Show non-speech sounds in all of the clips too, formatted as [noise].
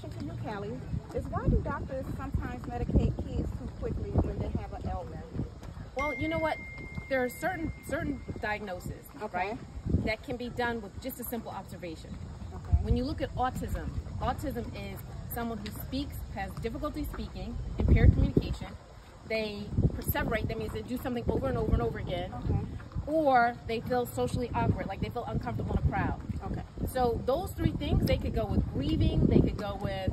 question to you, Kellye, is why do doctors sometimes medicate kids too quickly when they have an ailment? Well, you know what? There are certain certain diagnoses, Okay. right, that can be done with just a simple observation. Okay. When you look at autism, autism is someone who speaks, has difficulty speaking, impaired communication. They perseverate, that means they do something over and over and over again. Okay. Or they feel socially awkward, like they feel uncomfortable in a crowd. Okay. So those three things, they could go with grieving, they could go with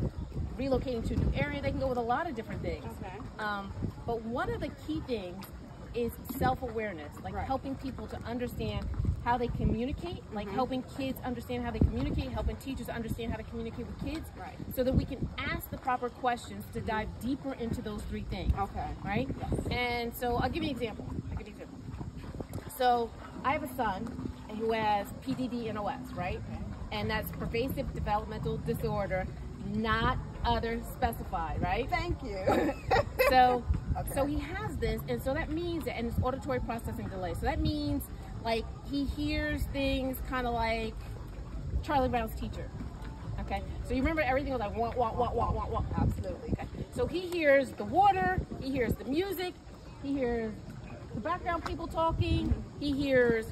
relocating to a new area, they can go with a lot of different things. Okay. Um, but one of the key things is self-awareness, like Right. helping people to understand how they communicate, like Mhm. helping kids understand how they communicate, helping teachers understand how to communicate with kids, Right. so that we can ask the proper questions to dive deeper into those three things Okay. right? Yes. And so I'll give you an example. I'll give you an example. So I have a son who has PDD-NOS, right? And that's pervasive developmental disorder, not other specified, right? Thank you. [laughs] So, Okay. so he has this, and so that means that, and it's auditory processing delay. So that means like he hears things kind of like Charlie Brown's teacher. Okay, so you remember everything was like wah wah wah wah wah wah. Absolutely. Okay. So he hears the water, he hears the music, he hears the background people talking, he hears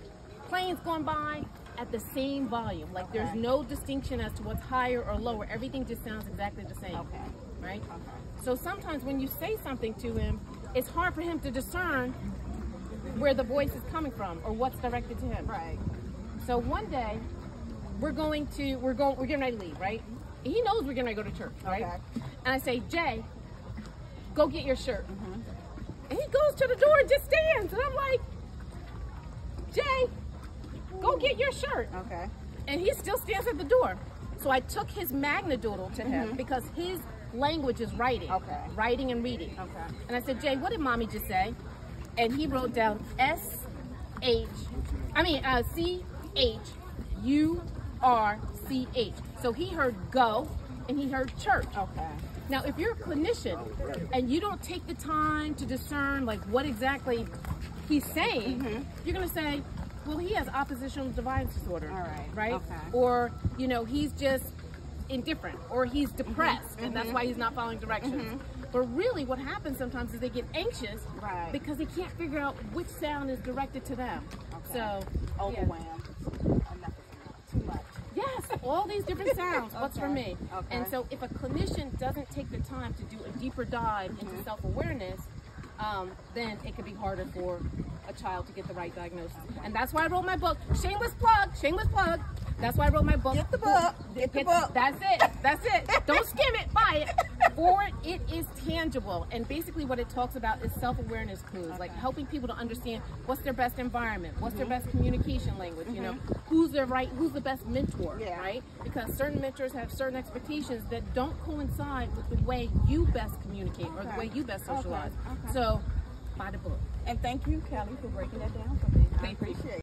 planes going by at the same volume. Like there's no distinction as to what's higher or lower. Everything just sounds exactly the same. Okay. Right? Okay. So sometimes when you say something to him, it's hard for him to discern where the voice is coming from or what's directed to him. Right. So one day, we're going to we're going we're getting ready to leave, right? He knows we're getting ready to go to church, right? Okay. And I say, Jay, go get your shirt. Mhm. And he goes to the door and just stands, and I'm like, Jay, go get your shirt. Okay. And he still stands at the door. So I took his Magna Doodle to him Mhm. because his language is writing, Okay. writing and reading. Okay. And I said, Jay, what did mommy just say? And he wrote down S H, I mean uh, C H U R C H. So he heard go and he heard church. Okay. Now, if you're a clinician and you don't take the time to discern like what exactly he's saying, Mhm. you're gonna say, well, he has oppositional defiance disorder. Right. Right? Okay. Or, you know, he's just indifferent or he's depressed and that's Mhm. why he's not following directions. Mhm. But really what happens sometimes is they get anxious Right. because they can't figure out which sound is directed to them. Okay. So. Overwhelmed. Is too much. Yes, all these different sounds. [laughs] What's for me? okay. And so, if a clinician doesn't take the time to do a deeper dive into Mhm. self-awareness, um, then it could be harder for a child to get the right diagnosis. And that's why I wrote my book. Shameless plug. Shameless plug. That's why I wrote my book. Get the book. Get the book. That's it. That's it. Don't skim it. Buy it. For it, is tangible. And basically, what it talks about is self-awareness clues, like helping people to understand what's their best environment, what's their best communication language. You know, Mhm. who's their right, who's the best mentor, Yeah. right? Because certain mentors have certain expectations that don't coincide with the way you best communicate or the way you best socialize. Okay. So, buy the book. And thank you, Kellye, for breaking that down for me. I Thank you. appreciate it.